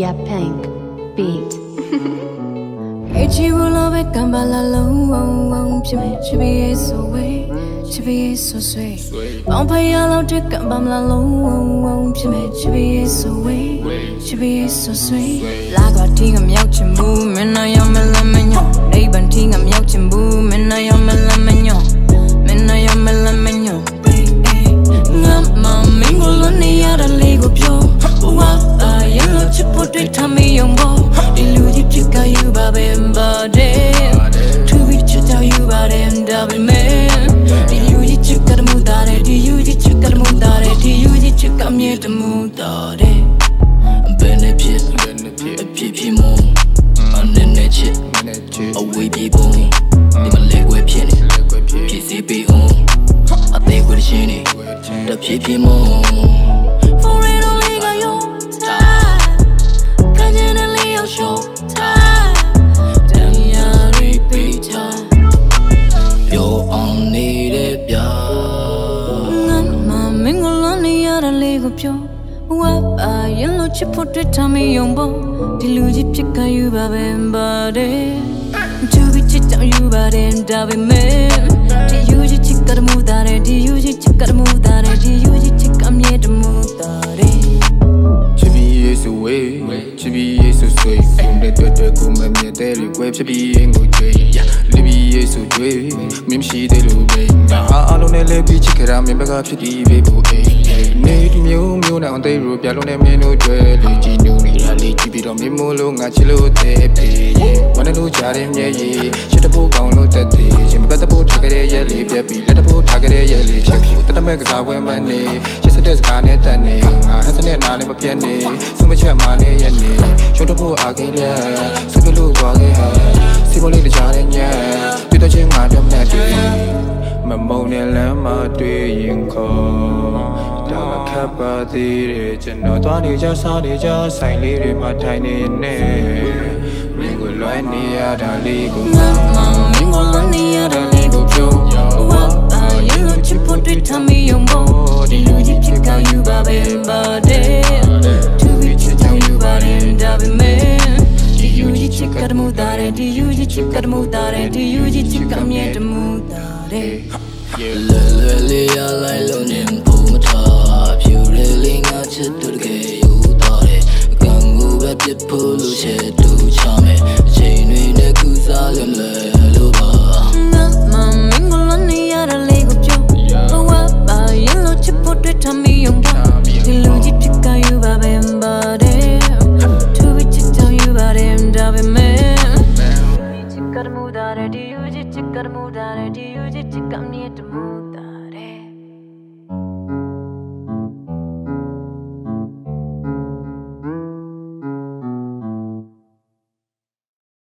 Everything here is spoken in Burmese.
Yeah Pink Beat အချီဝလာပဲကံပါလာလုံးဝုံဝုံဖြစ်မဲ့ချစ်ပြီးရဲ့ဆိုဝေးချစ်ပြီးရဲ့ဆိုဆွေးပေါင်းဖရလောက်တဲ့ကံပါမလာလုံးဝုံဝုံဖြစ်မဲ့ချစ်ပြီးရဲ့ဆိုဝေးချစ်ပြီးရဲ့ဆိုဆွေးလာကတီးကမြောက်ချင်ဘူးမင်းနာရောမ ဒါပေမဲ့ဒီယူကြီးချစ်ကတမှုတာတဲ့ဒီယူကြီးချစ်ကတမှုတာတဲ့ဒီယူကြီးချစ်ကမြေတမှုတာတဲ့ဘယ်နဲ့ဖြစ်ဘယ်နဲ့ဖြစ်အဖြစ်ဖြစ်မို့အနဲ့နဲ့ချစ်အဝေးပြေးပုံဒီမလေးွယ်ဖြစ်နေဖြစ်စီပြီးအောင်အသေးကိုရှင်းနေတဖြစ်ဖြစ်မို့ For real only got your time ခဏနဲ့လေးအောင် show လေးကိုပြောဝါပါရင်လို့ချစ်ဖို့တွေ့ထားမယုံဖို့ဒီလူကြီးဖြစ်ကယူပါပဲပါတယ်သူပြီးချစ်ကြောင်ယူပါတယ်ဒါပေမဲ့ဒီယူကြီးချစ်ကမှုတာတဲ့ဒီယူကြီးချစ်ကမှုတာတဲ့ဒီယူကြီးချစ်ကမြဲတမှုတာတဲ့ချစ်ပြီးရေးဆိုဝေးချစ်ပြီးရေးဆိုဆွေးဖုန်းတဲ့တွေ့တွေ့ကိုမမြင်တဲ့တွေကွဲဖြစ်ပြီးရင်ကိုကြွေးလိပြီးရေးဆိုကြွေးမင်းမရှိသေးလို့ပဲငါဟာအလုံးနဲ့လဲပြီးချစ်ကြတာမင်းဘက်ကဖြစ်ပြီးပဲကိုအေးနေဒီမျိုးမျိုး နဲ့အသေးရပြလုံးနဲ့မင်းတို့တွေ့လေကြည့်နေနေတာလေးကြည့်ပြီးတော့မင်းမို့လို့ငါချစ်လို့တဲ့ပြေဝမ်းလို့ကြားတဲ့မျက်ရည်ရှစ်တဖို့ကောင်းလို့တက်သေးရှင်မပတ်တဖို့ထားကြတဲ့ရဲ့လေးပြက်ပြီးလက်တဖို့ထားကြတဲ့ရဲ့လေးဖြစ်ပြီးတတမဲ့ကစားပွဲမနေရှစ်စတဲ့စကားနဲ့တက်နေငါဟက်စနဲ့နားလည်းမပြတ်နေဆုံးမချက်မှလည်းရဲ့နေရှုံးတဖို့အားကင်းလဲစပလို့သွားခဲ့ဟာစီမလေးတကြားတဲ့ညံတွေ့တော့ချင်းငါတော့မနဲ့တွေ့မမုံနဲ့လမ်းမတွေ့ရင်ခေါ် ဒါကခပ်ပါသေးတယ်ကျွန်တော်သွားနေကြစားနေကြဆိုင်လေးတွေမှာထိုင်နေနေမင်းကိုလွှဲနေရတာလေးကိုငါမမင်းကိုလွန်နေရတဲ့လေးကိုပြောဝါပါရင်လို့ချစ်ဖို့တွေ့ထားမယုံဖို့ဒီလူကြီးဖြစ်ကယူပါပဲပါတယ်သူပြီးချစ်ကြောင်ယူပါတယ်ဒါပေမဲ့ဒီလူကြီးချစ်ကမှုတာတဲ့ဒီလူကြီးချစ်ကမှုတာတဲ့ဒီလူကြီးချစ်ကမြဲတမှုတာတဲ့လွယ်လွယ်လေးရ ချစ်တူချမယ်အချိန်တွေနဲ့ကူစားလွယ်လွယ်လို့ပါငါမမင်းကိုလွန်နေရတဲ့လေးကိုပြောဝါပါရင်လို့ချစ်ဖို့တွေ့ထားမယုံတော့ဒီလူကြီးဖြစ်ကယူပါပဲပါတယ်သူပြီးချစ်ကြောင်ယူပါတယ်ဒါပေမဲ့ Chikar mudare, do you chikar mudare, do you chikar mudare,